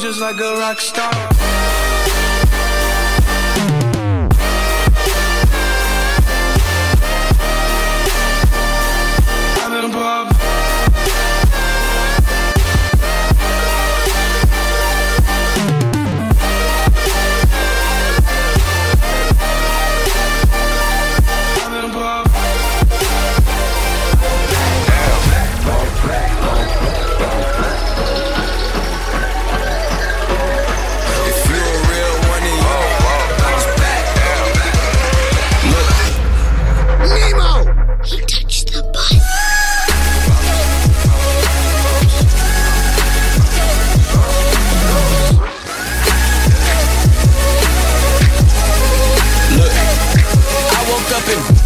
just like a rock star. up and